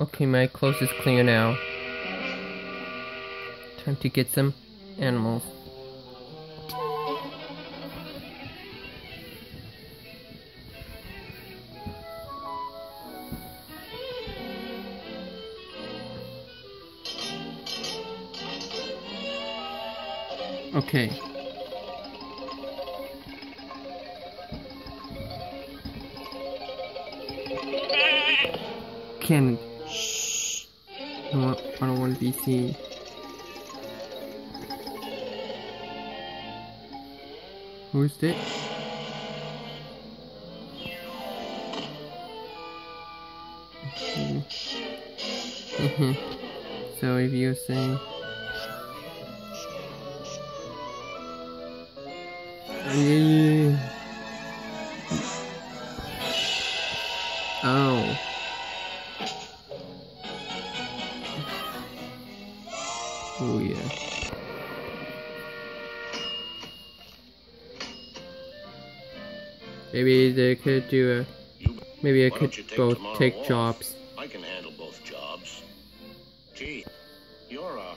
Okay, my clothes is clear now. Time to get some animals. Okay. Cannon. Don't want, I don't want to be seen. Who's? Mm-hmm. so if you're saying Yeah. Oh. Oh yeah. Maybe they could do a. Maybe I could take both take off? jobs. I can handle both jobs. Gee, you're a